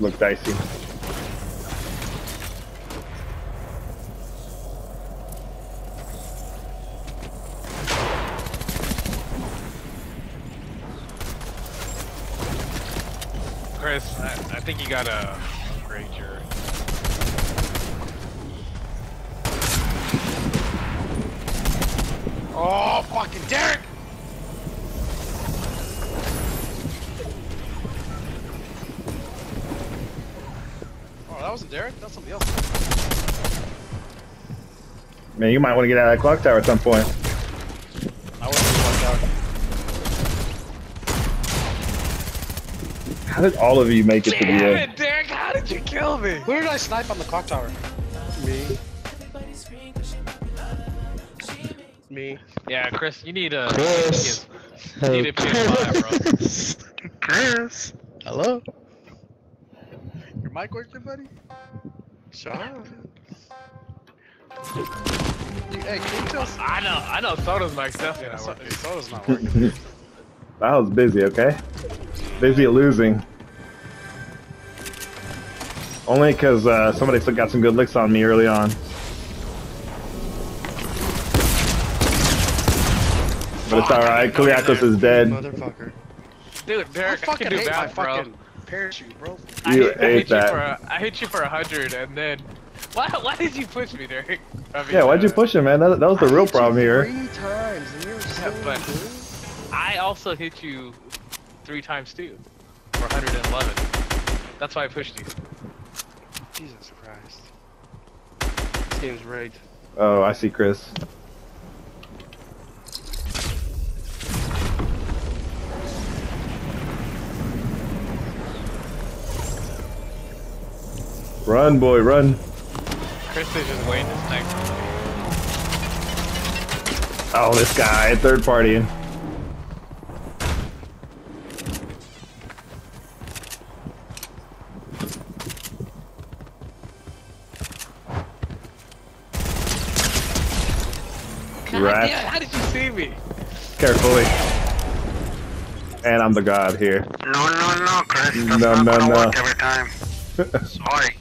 look dicey. Chris, I, I think you gotta upgrade your. Oh, fucking Derek! Wasn't Derek. That's somebody else. Man, you might want to get out of that clock tower at some point. I wasn't fucked out. How did all of you make it to the end? Damn end? it, Derek! How did you kill me? Who did I snipe on the clock tower? Me. Me. Yeah, Chris, you need a. Chris. You need a PS5, bro. Chris. Hello? Your mic working, buddy? Shut up. You- Hey, can you tell? I know, I know. Soda's mic's definitely Yeah, not so, working. soda's not working. I was busy, okay? Busy losing. Only because uh, somebody still got some good licks on me early on. But it's alright, Kuliakos is dead. Motherfucker. Dude, I Derek, I, fucking can do hate my bro. fucking parachute, bro. I You hit, I ate hit you that. for a, I hit you for a hundred, and then why? Why did you push me, Derek? I mean, Yeah, why'd you push him, man? That, that was the real hit you problem here. Three times, and you're still but- good. I also hit you three times too, for 111. That's why I pushed you. Jesus Christ. This game's rigged. Oh, I see Chris. Run, boy, run. Chris is just waiting his next. Oh, this guy, third partying. Rat. damn, how did you see me? Carefully. And I'm the god here. No, no, no, Chris. That's No, not no, gonna no. every time. Sorry.